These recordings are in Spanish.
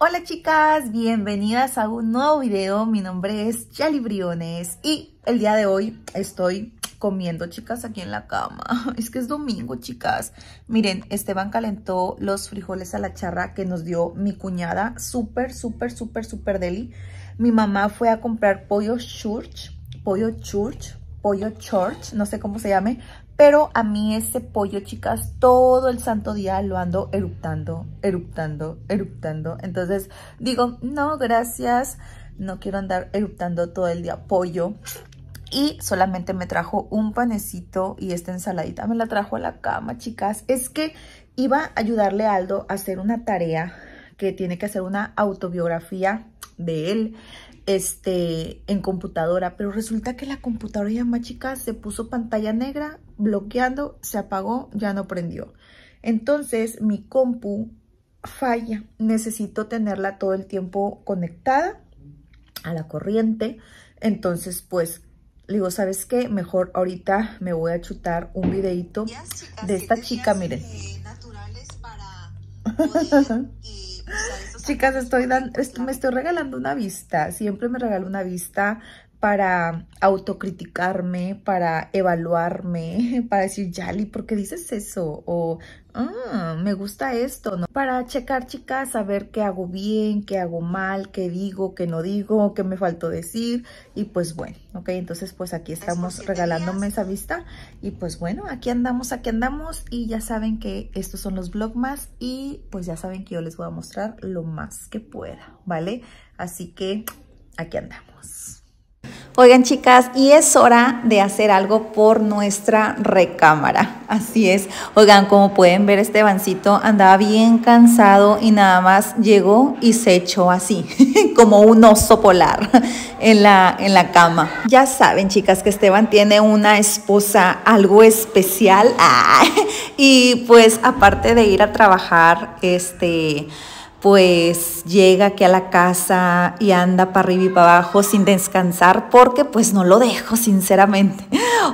Hola chicas, bienvenidas a un nuevo video. Mi nombre es Yali Briones y el día de hoy estoy comiendo, chicas, aquí en la cama. Es que es domingo, chicas. Miren, Esteban calentó los frijoles a la charra que nos dio mi cuñada. Súper, súper, súper, súper deli. Mi mamá fue a comprar pollo church, pollo church, pollo church, no sé cómo se llame, pero a mí ese pollo, chicas, todo el santo día lo ando eruptando, eruptando, eruptando. Entonces digo, no, gracias, no quiero andar eruptando todo el día pollo. Y solamente me trajo un panecito y esta ensaladita me la trajo a la cama, chicas. Es que iba a ayudarle a Aldo a hacer una tarea que tiene que hacer una autobiografía de él este, en computadora, pero resulta que la computadora ya más chica se puso pantalla negra, bloqueando, se apagó, ya no prendió. Entonces mi compu falla, necesito tenerla todo el tiempo conectada a la corriente, entonces pues le digo, ¿sabes qué? Mejor ahorita me voy a chutar un videito de esta chica, miren. Chicas, estoy dando, me estoy regalando una vista. Siempre me regalo una vista para autocriticarme, para evaluarme, para decir, Yali, ¿por qué dices eso? O, ah, me gusta esto, ¿no? Para checar, chicas, saber qué hago bien, qué hago mal, qué digo, qué no digo, qué me faltó decir. Y pues bueno, ok, entonces pues aquí estamos regalándome esa vista. Y pues bueno, aquí andamos, aquí andamos. Y ya saben que estos son los vlogmas y pues ya saben que yo les voy a mostrar lo más que pueda, ¿vale? Así que aquí andamos. Oigan chicas, y es hora de hacer algo por nuestra recámara. Así es. Oigan, como pueden ver, este bancito andaba bien cansado y nada más llegó y se echó así, como un oso polar en la, en la cama. Ya saben chicas que Esteban tiene una esposa algo especial. y pues aparte de ir a trabajar, este pues llega aquí a la casa y anda para arriba y para abajo sin descansar porque pues no lo dejo sinceramente.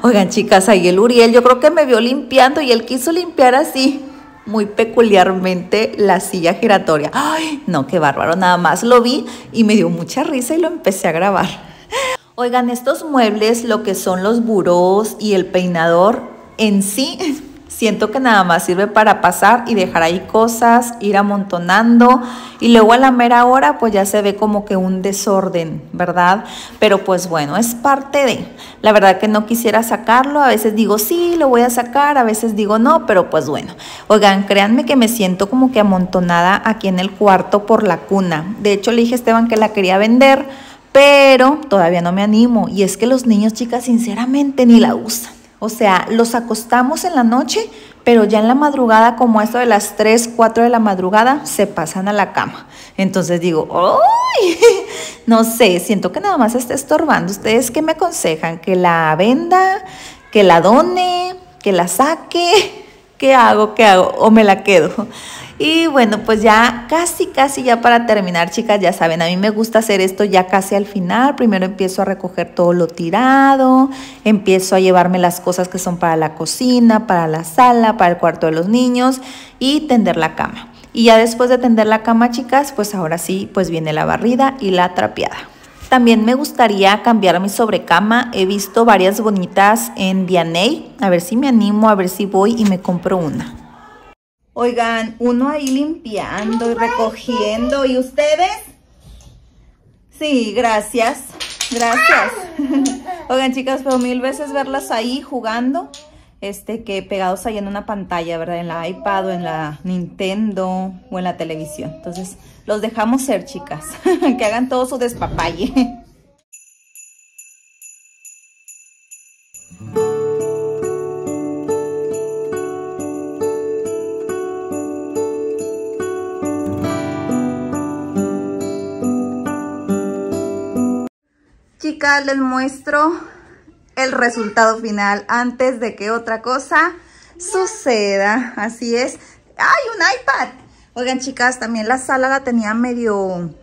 Oigan chicas, ahí el Uriel yo creo que me vio limpiando y él quiso limpiar así muy peculiarmente la silla giratoria. Ay, no, qué bárbaro, nada más lo vi y me dio mucha risa y lo empecé a grabar. Oigan, estos muebles, lo que son los burós y el peinador en sí Siento que nada más sirve para pasar y dejar ahí cosas, ir amontonando y luego a la mera hora pues ya se ve como que un desorden, ¿verdad? Pero pues bueno, es parte de. La verdad que no quisiera sacarlo, a veces digo sí, lo voy a sacar, a veces digo no, pero pues bueno. Oigan, créanme que me siento como que amontonada aquí en el cuarto por la cuna. De hecho le dije a Esteban que la quería vender, pero todavía no me animo. Y es que los niños, chicas, sinceramente ni la usan. O sea, los acostamos en la noche, pero ya en la madrugada, como esto de las 3, 4 de la madrugada, se pasan a la cama. Entonces digo, ¡ay! No sé, siento que nada más está estorbando. ¿Ustedes qué me aconsejan? ¿Que la venda? ¿Que la done? ¿Que la saque? ¿Qué hago? ¿Qué hago? ¿O me la quedo? Y bueno, pues ya casi, casi ya para terminar, chicas, ya saben, a mí me gusta hacer esto ya casi al final. Primero empiezo a recoger todo lo tirado, empiezo a llevarme las cosas que son para la cocina, para la sala, para el cuarto de los niños y tender la cama. Y ya después de tender la cama, chicas, pues ahora sí, pues viene la barrida y la trapeada. También me gustaría cambiar mi sobrecama. He visto varias bonitas en Vianey. A ver si me animo, a ver si voy y me compro una. Oigan, uno ahí limpiando y recogiendo. ¿Y ustedes? Sí, gracias. Gracias. Oigan, chicas, pero mil veces verlas ahí jugando, este, que pegados ahí en una pantalla, ¿verdad? En la iPad o en la Nintendo o en la televisión. Entonces, los dejamos ser, chicas. que hagan todo su despapalle. Chicas, les muestro el resultado final antes de que otra cosa suceda. Así es. ¡Ay, un iPad! Oigan, chicas, también la sala la tenía medio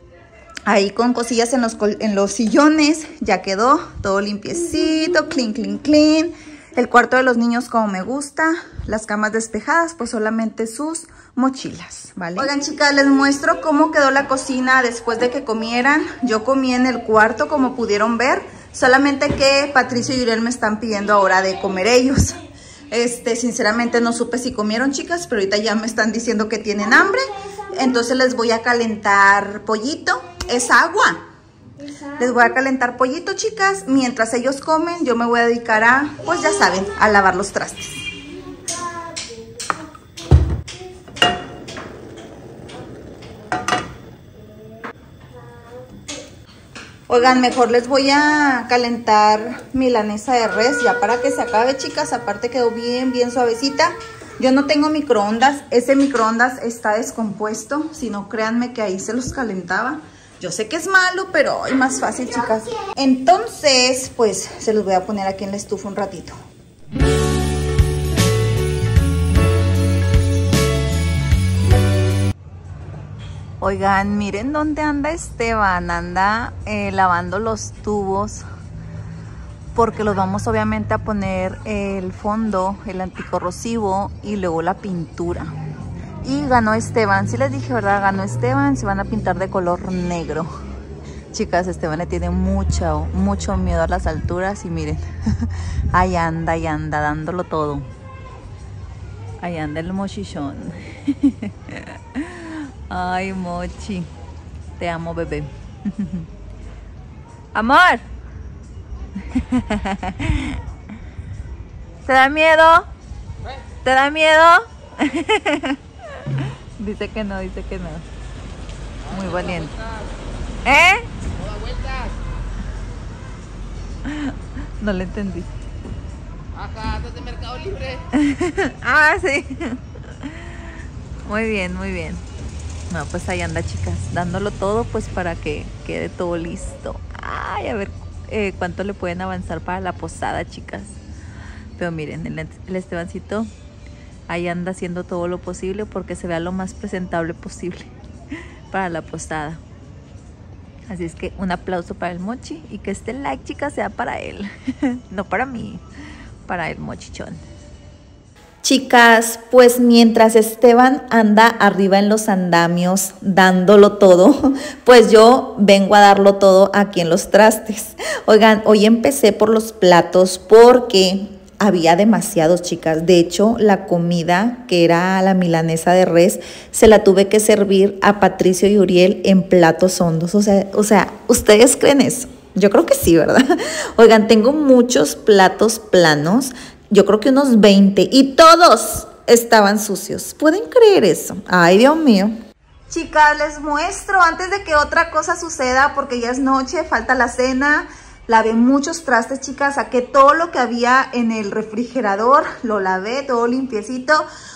ahí con cosillas en los, en los sillones. Ya quedó todo limpiecito, clean, clean, clean. El cuarto de los niños como me gusta. Las camas despejadas, pues solamente sus mochilas, ¿vale? Oigan, chicas, les muestro cómo quedó la cocina después de que comieran. Yo comí en el cuarto, como pudieron ver. Solamente que Patricio y Uriel me están pidiendo ahora de comer ellos. Este, sinceramente no supe si comieron, chicas, pero ahorita ya me están diciendo que tienen hambre. Entonces les voy a calentar pollito. Es agua. Les voy a calentar pollito, chicas. Mientras ellos comen, yo me voy a dedicar a, pues ya saben, a lavar los trastes. Oigan, mejor les voy a calentar milanesa de res ya para que se acabe, chicas. Aparte quedó bien, bien suavecita. Yo no tengo microondas. Ese microondas está descompuesto. Si no, créanme que ahí se los calentaba. Yo sé que es malo, pero es más fácil, chicas. Entonces, pues, se los voy a poner aquí en la estufa un ratito. Oigan, miren dónde anda Esteban. Anda eh, lavando los tubos porque los vamos obviamente a poner el fondo, el anticorrosivo y luego la pintura. Y ganó Esteban, sí les dije, ¿verdad? Ganó Esteban, se van a pintar de color negro. Chicas, Esteban le tiene mucho, mucho miedo a las alturas y miren, ahí anda, ahí anda, dándolo todo. Ahí anda el mochichón. Ay, Mochi. Te amo, bebé. Amor. ¿Te da miedo? ¿Te da miedo? dice que no, dice que no. Muy valiente. ¿Eh? No le entendí. Acá, desde Mercado Libre. ah, sí. Muy bien, muy bien. No, pues ahí anda, chicas, dándolo todo pues para que quede todo listo. Ay, a ver eh, cuánto le pueden avanzar para la posada, chicas. Pero miren, el, el Estebancito ahí anda haciendo todo lo posible porque se vea lo más presentable posible para la posada. Así es que un aplauso para el mochi y que este like, chicas, sea para él, no para mí, para el mochichón. Chicas, pues mientras Esteban anda arriba en los andamios dándolo todo, pues yo vengo a darlo todo aquí en los trastes. Oigan, hoy empecé por los platos porque había demasiados, chicas. De hecho, la comida, que era la milanesa de res, se la tuve que servir a Patricio y Uriel en platos hondos. O sea, o sea, ¿ustedes creen eso? Yo creo que sí, ¿verdad? Oigan, tengo muchos platos planos yo creo que unos 20 y todos estaban sucios. ¿Pueden creer eso? Ay, Dios mío. Chicas, les muestro antes de que otra cosa suceda, porque ya es noche, falta la cena. Lavé muchos trastes, chicas. Saqué todo lo que había en el refrigerador. Lo lavé todo limpiecito.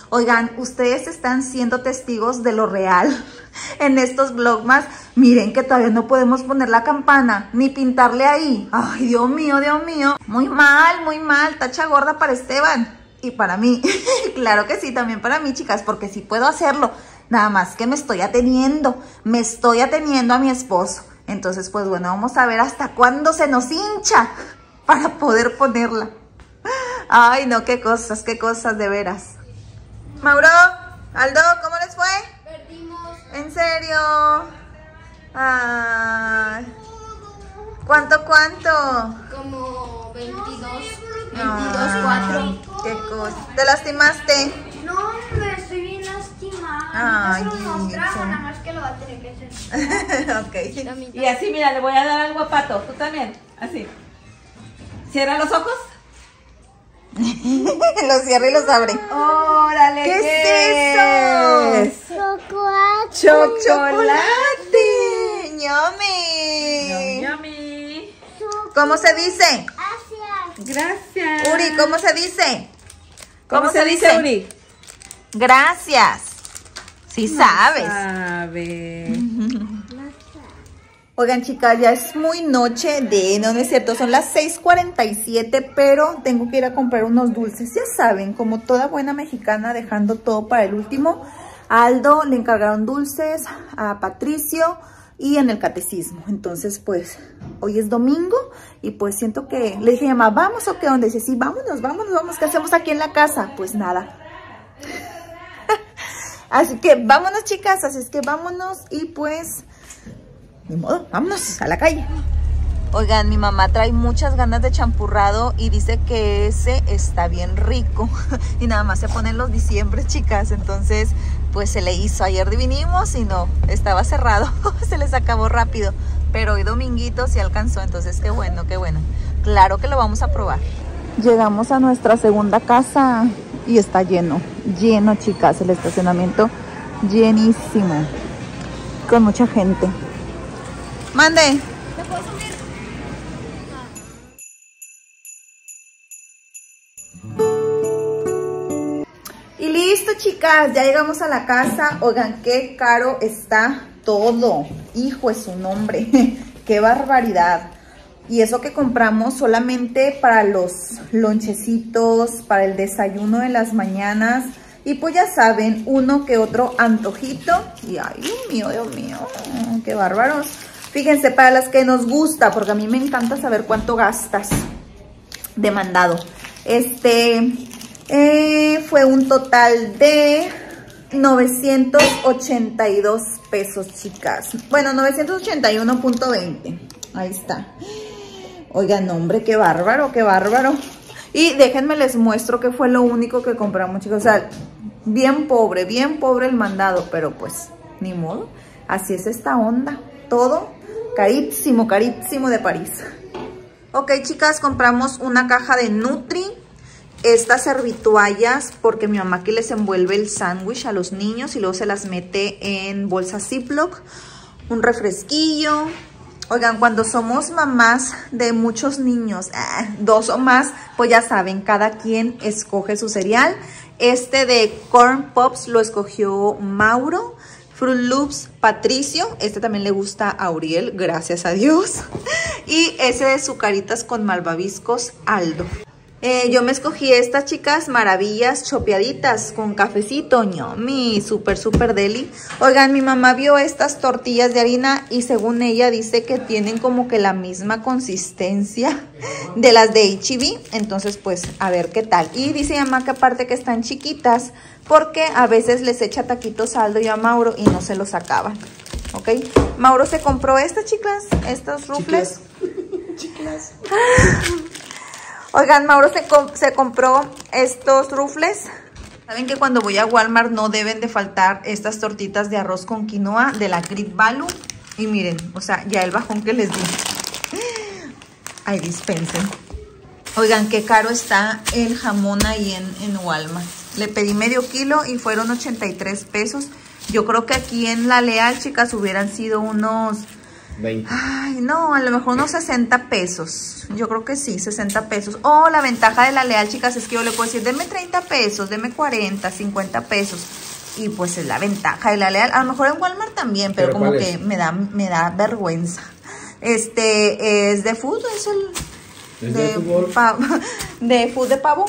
Oigan, ustedes están siendo testigos de lo real en estos vlogmas. Miren que todavía no podemos poner la campana ni pintarle ahí. Ay, Dios mío, Dios mío. Muy mal, muy mal. Tacha gorda para Esteban. Y para mí. claro que sí, también para mí, chicas, porque sí puedo hacerlo. Nada más que me estoy ateniendo. Me estoy ateniendo a mi esposo. Entonces, pues bueno, vamos a ver hasta cuándo se nos hincha para poder ponerla. Ay, no, qué cosas, qué cosas de veras. Mauro, Aldo, ¿cómo les fue? ¿En serio? Ay. ¿Cuánto, cuánto? Como 22, 22, Ay, 4. Qué cosa. ¿Te lastimaste? No, hombre, estoy bien lastimada. Ay, mostraba, Guicho. nada más que lo va a tener que hacer. ok. Y así, mira, le voy a dar al guapato. Tú también. Así. Cierra los ojos. los cierra y los abre. ¡Órale! ¿Qué es eso? Chocolate. ¡Chocolate! ¡Yummy! Yummy. ¿Cómo se dice? Gracias. Uri, ¿cómo se dice? ¿Cómo, se, dice, Uri? Gracias. Sí sabes. Sabe. Oigan, chicas, ya es muy noche de, no, no es cierto, son las 6.47, pero tengo que ir a comprar unos dulces. Ya saben, como toda buena mexicana, dejando todo para el último. Aldo le encargaron dulces, a Patricio y en el catecismo. Entonces, pues, hoy es domingo y pues siento que, le dije a mamá, ¿vamos o qué onda? Dice, sí, vámonos, vámonos, vamos, ¿qué hacemos aquí en la casa? Pues nada, Así que vámonos, chicas. Así es que vámonos y pues... Ni modo, vámonos a la calle. Oigan, mi mamá trae muchas ganas de champurrado y dice que ese está bien rico. Y nada más se pone en los diciembre, chicas. Entonces, pues se le hizo. Ayer vinimos y no, estaba cerrado. se les acabó rápido. Pero hoy dominguito sí alcanzó. Entonces, qué bueno, qué bueno. Claro que lo vamos a probar. Llegamos a nuestra segunda casa y está lleno. Lleno, chicas. El estacionamiento llenísimo. Con mucha gente. Mande. Listo, chicas, ya llegamos a la casa. Oigan, qué caro está todo. Hijo es su nombre. qué barbaridad. Y eso que compramos solamente para los lonchecitos, para el desayuno de las mañanas. Y pues ya saben, uno que otro antojito. Y ay, mío, Dios mío, qué bárbaros. Fíjense, para las que nos gusta, porque a mí me encanta saber cuánto gastas de mandado. Este, eh, fue un total de 982 pesos, chicas. Bueno, 981.20. Ahí está. Oigan, hombre, qué bárbaro, qué bárbaro. Y déjenme les muestro que fue lo único que compramos, chicos. O sea, bien pobre, bien pobre el mandado, pero pues, ni modo. Así es esta onda. Todo carísimo, carísimo de París. Ok, chicas, compramos una caja de Nutri. Estas servituallas, porque mi mamá aquí les envuelve el sándwich a los niños y luego se las mete en bolsa Ziploc. Un refresquillo. Oigan, cuando somos mamás de muchos niños, eh, dos o más, pues ya saben, cada quien escoge su cereal. Este de Corn Pops lo escogió Mauro. Fruit Loops Patricio, este también le gusta a Auriel, gracias a Dios. Y ese de Sucaritas con malvaviscos Aldo. Eh, yo me escogí estas chicas maravillas chopeaditas con cafecito, mi súper, súper deli. Oigan, mi mamá vio estas tortillas de harina y según ella dice que tienen como que la misma consistencia de las de H&B. Entonces, pues, a ver qué tal. Y dice mi mamá que aparte que están chiquitas, porque a veces les echa taquitos a Aldo y a Mauro y no se los acaban. ¿Ok? Mauro se compró estas, chicas, estos rufles. Chiclas. Oigan, Mauro se, se, compró estos rufles. Saben que cuando voy a Walmart no deben de faltar estas tortitas de arroz con quinoa de la Grit Value. Y miren, o sea, ya el bajón que les di. Ay, dispensen. Oigan, qué caro está el jamón ahí en, en Walmart. Le pedí medio kilo y fueron 83 pesos. Yo creo que aquí en La Leal, chicas, hubieran sido unos 20. Ay, no, a lo mejor unos 60 pesos. Yo creo que sí, 60 pesos. Oh, la ventaja de la leal, chicas, es que yo le puedo decir, deme 30 pesos, deme 40, 50 pesos. Y pues es la ventaja de la leal. A lo mejor en Walmart también, pero, ¿Pero como que es? me da, me da vergüenza. Este es de food, es el ¿Es de pa- de food de pavo.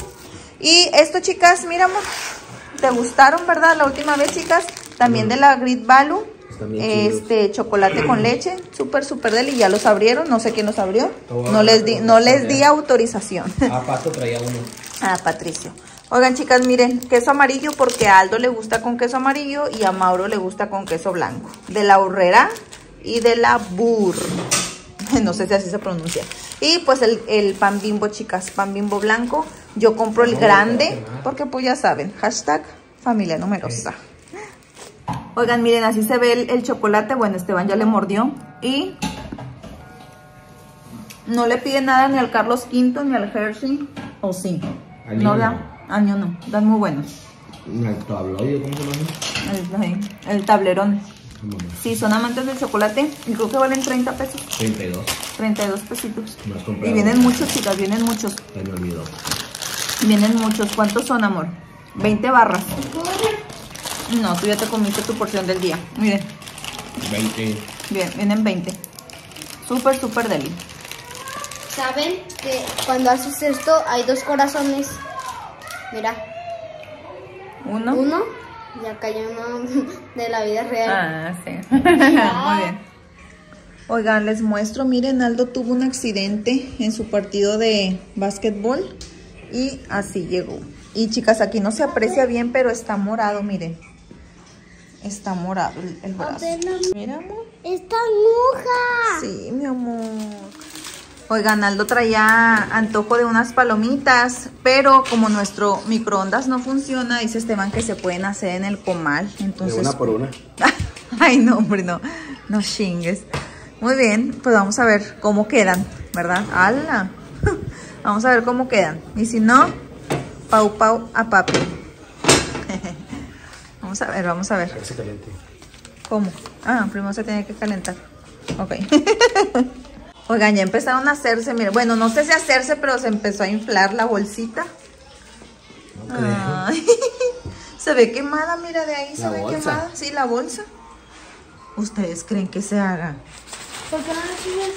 Y esto, chicas, mira, amor, ¿te gustaron, verdad? La última vez, chicas, también de la Grit Value. Este, chocolate con leche, súper, súper deli. Ya los abrieron, no sé quién los abrió. No les di, no les di autorización. Ah, Pato traía uno. Ah, Patricio. Oigan, chicas, miren, queso amarillo porque a Aldo le gusta con queso amarillo y a Mauro le gusta con queso blanco. De la Urrera y de la Bur. No sé si así se pronuncia. Y pues el, el pan bimbo, chicas, pan bimbo blanco. Yo compro el No, grande porque pues ya saben, hashtag familia numerosa. Oigan, miren, así se ve el, el chocolate. Bueno, Esteban ya le mordió. Y no le pide nada ni al Carlos V ni al Hershey. ¿O sí? Año no no. da. Año no. Dan muy buenos. El tabloide, ¿cómo se llama? El, el tablerón. Sí, son amantes del chocolate. Y creo que valen 30 pesos. 32. 32 pesitos. Y vienen muchos, chicas. Vienen muchos. Se me olvidó. Vienen muchos. ¿Cuántos son, amor? 20 barras. No, tú ya te comiste tu porción del día. Miren. 20. Bien, vienen 20. Súper, súper deli. ¿Saben que cuando haces esto hay dos corazones? Mira, Uno. uno y acá hay uno de la vida real. Ah, sí. Muy bien. Oigan, les muestro, miren, Aldo tuvo un accidente en su partido de básquetbol y así llegó. Y chicas, aquí no se aprecia bien, pero está morado, miren. Está morado el, el brazo. ver, Mira, amor. ¡Está moja! Sí, mi amor. Oigan, Aldo traía antojo de unas palomitas, pero como nuestro microondas no funciona, dice Esteban que se pueden hacer en el comal. Entonces, una por una. Ay, no, hombre, no. No chingues. Muy bien, pues vamos a ver cómo quedan, ¿verdad? ¡Hala! Vamos a ver cómo quedan. Y si no, pau pau a papi. Vamos a ver, vamos a ver. Parece caliente. ¿Cómo? Ah, primero se tiene que calentar. Ok. Oigan, ya empezaron a hacerse, mire, bueno, no sé si hacerse, pero se empezó a inflar la bolsita. Ay, se ve quemada, mira, de ahí se La ve bolsa. quemada. Sí, la bolsa. ¿Ustedes creen que se haga? ¿Por qué no lo sigues?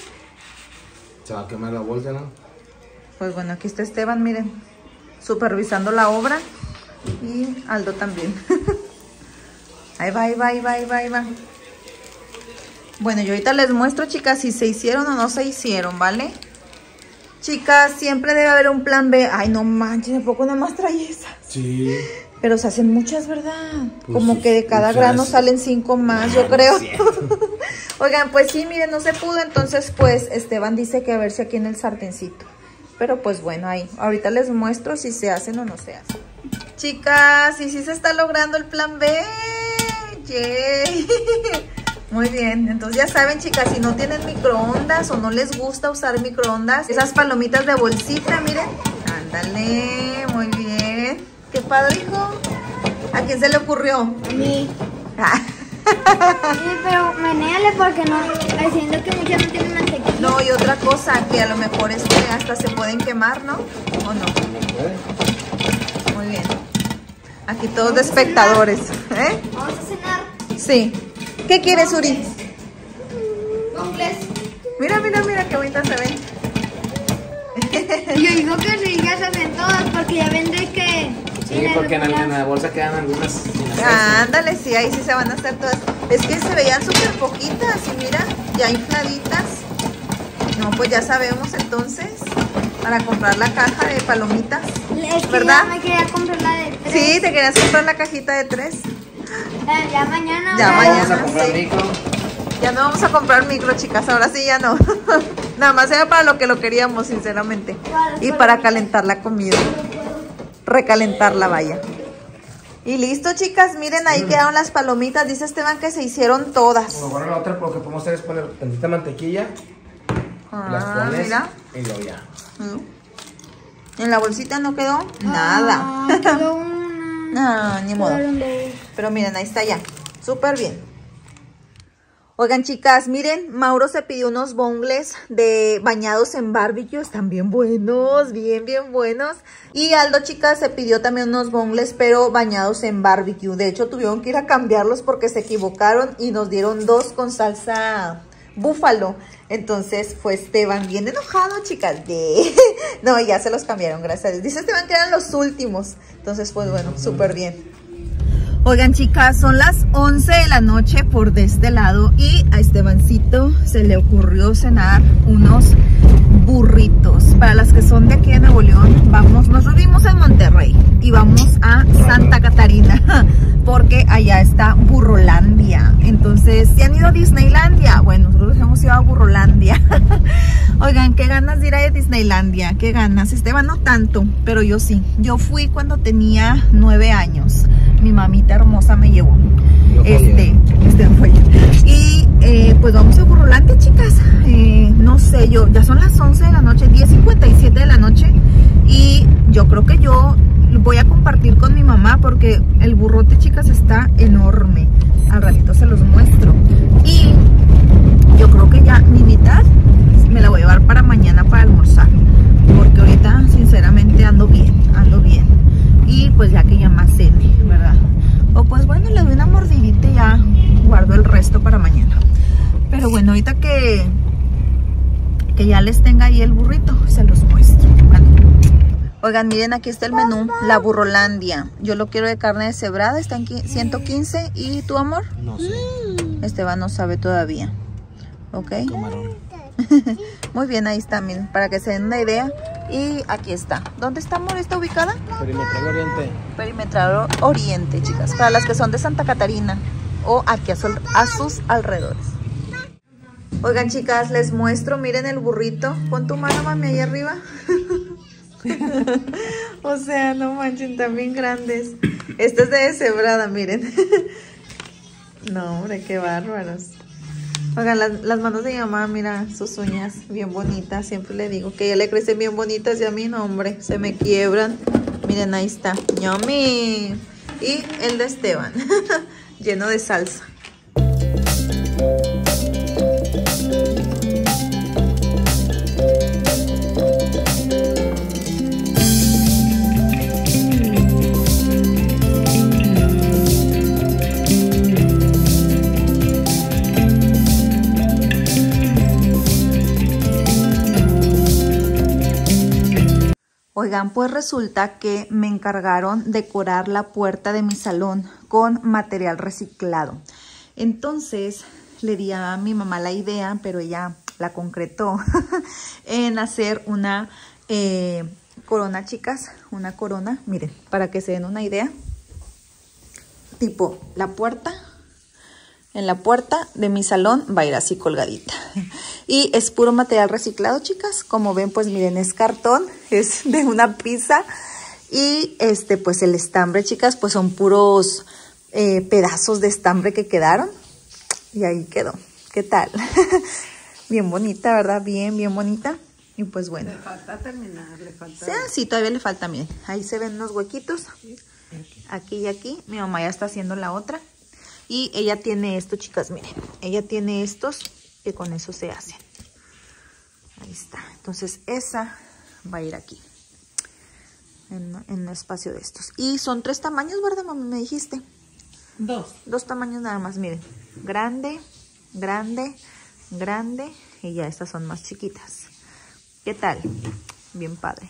Se va a quemar la bolsa, ¿no? Pues bueno, aquí está Esteban, miren, supervisando la obra. Y Aldo también. ahí va, ahí va, ahí va, ahí va, ahí va. Bueno, yo ahorita les muestro, chicas, si se hicieron o no se hicieron, ¿vale? Chicas, siempre debe haber un plan B. Ay, no manches, ¿a poco nomás trae esas? Sí. Pero se hacen muchas, ¿verdad? Pues Como sí, que de cada grano es- salen cinco más, yo creo. Oigan, pues sí, miren, no se pudo, entonces pues Esteban dice que a ver si aquí en el sartencito. Pero pues bueno, ahí. Ahorita les muestro si se hacen o no se hacen. Chicas, y si se está logrando el plan B. Yay. Muy bien, entonces ya saben chicas, si no tienen microondas o no les gusta usar microondas, esas palomitas de bolsita, miren. Ándale, muy bien. Qué padre, hijo. ¿A quién se le ocurrió? A mí. Ah, Sí, pero menéale porque no. Haciendo que muchas no tienen mantequilla. No, y otra cosa, que a lo mejor es que hasta se pueden quemar, ¿no? ¿O no? Muy bien. Aquí todos de espectadores. ¿Eh? Vamos a cenar. Sí. ¿Qué quieres, Uri? Bongles. Mira, mira, mira qué bonitas se ven. Yo digo que sí, ya se hacen todas porque ya vendré que. Sí, porque en, la- en la bolsa quedan algunas sin. Ándale, sí, ahí sí se van a hacer todas. Es que se veían súper poquitas y mira, ya infladitas. No, pues ya sabemos entonces para comprar la caja de palomitas. Es que ¿Verdad? ya me quería comprar la de tres. Sí, te querías comprar la cajita de tres. Eh, ya mañana. Ya ahora- Vamos a mañana, comprar sí. micro. Ya no vamos a comprar micro, chicas. Ahora sí ya no. Nada más era para lo que lo queríamos, sinceramente. Y para calentar la comida. Recalentarla, vaya. Y listo, chicas. Miren, ahí quedaron las palomitas. Dice Esteban que se hicieron todas. Bueno, bueno, la otra lo que podemos hacer es poner tantita mantequilla. las Ah, pones mira. y luego ya. Mm. En la bolsita no quedó nada. Ah, quedó una. Ah, ni modo. Pero miren, ahí está ya. Súper bien. Oigan, chicas, miren, Mauro se pidió unos bongles de bañados en barbecue. Están bien buenos, bien, bien buenos. Y Aldo, chicas, se pidió también unos bongles, pero bañados en barbecue. De hecho, tuvieron que ir a cambiarlos porque se equivocaron y nos dieron dos con salsa búfalo. Entonces fue Esteban bien enojado, chicas. De... No, ya se los cambiaron, gracias a Dios. Dice Esteban que eran los últimos. Entonces, pues bueno, súper bien. Oigan, chicas, son las 11 de la noche por de este lado y a Estebancito se le ocurrió cenar unos burritos. Para las que son de aquí de Nuevo León, vamos, nos vivimos en Monterrey y vamos a Santa Catarina porque allá está Burrolandia. Entonces, ¿se han ido a Disneylandia? Bueno, nosotros hemos ido a Burrolandia. Oigan, qué ganas de ir a Disneylandia, qué ganas. Esteban no tanto, pero yo sí. Yo fui cuando tenía nueve años. Mi mamita hermosa me llevó. Yo Este, este fue. Y eh, pues vamos a Burrolandia, chicas. Eh, no sé, yo, ya son las 11 de la noche, 10.57 de la noche. Y yo creo que yo voy a compartir con mi mamá porque el burrote, chicas, está enorme. Al ratito se los muestro. Y yo creo que ya mi mitad me la voy a llevar para mañana para almorzar. Porque ahorita, sinceramente, ando bien, ando bien. Y pues ya que ya más cene, ¿verdad? O pues bueno, le doy una mordidita y ya guardo el resto para mañana. Pero bueno, ahorita que, que ya les tenga ahí el burrito, se los muestro. ¿vale? Oigan, miren, aquí está el menú, la burrolandia. Yo lo quiero de carne deshebrada, está en qui- 115. ¿Y tu amor? No sé. Esteban no sabe todavía. ¿Ok? Camarón. Muy bien, ahí está, miren, para que se den una idea. Y aquí está. ¿Dónde está, amor? ¿Está ubicada? Perimetral Oriente. Perimetral Oriente, chicas. Para las que son de Santa Catarina. o aquí a, sol- a sus alrededores. Oigan, chicas, les muestro, miren el burrito. Pon tu mano, mami, ahí arriba. o sea, no manchen, también grandes. Este es de deshebrada, miren. no, hombre, qué bárbaros. Oigan, las, manos de mi mamá, mira, sus uñas bien bonitas. Siempre le digo que ella le crecen bien bonitas y a mí no, hombre, se me quiebran. Miren, ahí está. ¡Yummy! Y el de Esteban, lleno de salsa. Oigan, pues resulta que me encargaron decorar la puerta de mi salón con material reciclado. Entonces le di a mi mamá la idea, pero ella la concretó en hacer una eh, corona, chicas, una corona, miren, para que se den una idea. Tipo, la puerta en la puerta de mi salón va a ir así colgadita. Y es puro material reciclado, chicas. Como ven, pues miren, es cartón, es de una pizza. Y este, pues el estambre, chicas, pues son puros eh, pedazos de estambre que quedaron. Y ahí quedó. ¿Qué tal? bien bonita, ¿verdad? Bien, bien bonita. Y pues bueno. Le falta terminar, le falta. Sí, sí, todavía le falta, miren. Ahí se ven unos huequitos. Aquí y aquí. Mi mamá ya está haciendo la otra. Y ella tiene esto, chicas, miren. Ella tiene estos que con eso se hacen. Ahí está. Entonces esa va a ir aquí. En, en un espacio de estos. Y son tres tamaños, ¿verdad, mami? Me dijiste. Dos. Dos tamaños nada más, miren. Grande, grande, grande. Y ya estas son más chiquitas. ¿Qué tal? Bien padre.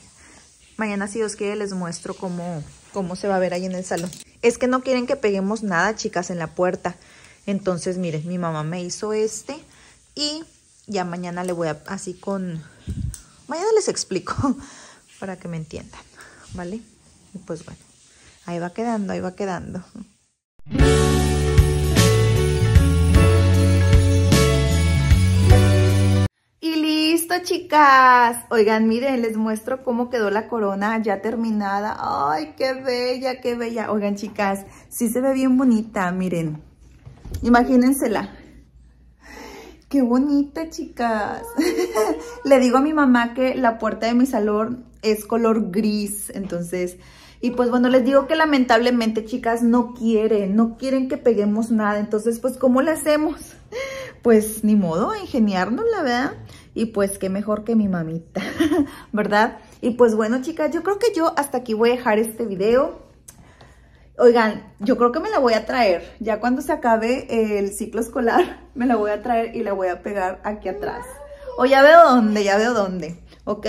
Mañana, si Dios quiere, les muestro cómo, cómo se va a ver ahí en el salón. Es que no quieren que peguemos nada, chicas, en la puerta. Entonces, miren, mi mamá me hizo este. Y ya mañana le voy a, así con... Mañana les explico para que me entiendan, ¿vale? Y pues bueno, ahí va quedando, ahí va quedando. Y listo, chicas. Oigan, miren, les muestro cómo quedó la corona ya terminada. Ay, qué bella, qué bella. Oigan, chicas, sí se ve bien bonita, miren. Imagínensela. Qué bonita, chicas. Le digo a mi mamá que la puerta de mi salón es color gris, entonces... Y pues bueno, les digo que lamentablemente, chicas, no quieren, no quieren que peguemos nada. Entonces, pues, ¿cómo le hacemos? Pues, ni modo, ingeniarnos, la verdad. Y pues, qué mejor que mi mamita, ¿verdad? Y pues, bueno, chicas, yo creo que yo hasta aquí voy a dejar este video. Oigan, yo creo que me la voy a traer. Ya cuando se acabe el ciclo escolar, me la voy a traer y la voy a pegar aquí atrás. O ya veo dónde, ya veo dónde, ¿ok?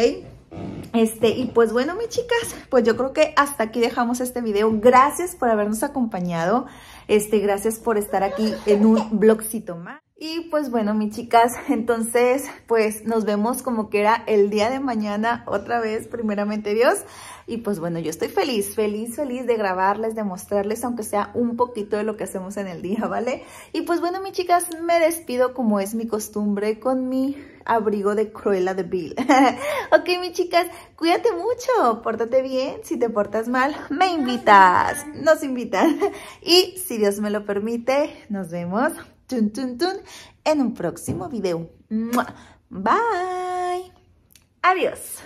Este, y pues bueno, mis chicas, pues yo creo que hasta aquí dejamos este video. Gracias por habernos acompañado. Este, gracias por estar aquí en un blogcito más. Y pues bueno, mis chicas, entonces pues nos vemos como que era el día de mañana otra vez, primeramente Dios. Y pues bueno, yo estoy feliz, feliz, feliz de grabarles, de mostrarles, aunque sea un poquito de lo que hacemos en el día, ¿vale? Y pues bueno, mis chicas, me despido como es mi costumbre con mi abrigo de Cruella de Bill. ok, mis chicas, cuídate mucho, pórtate bien. Si te portas mal, me invitas, nos invitan. y si Dios me lo permite, nos vemos tun, tun, en un próximo video. Bye. Adiós.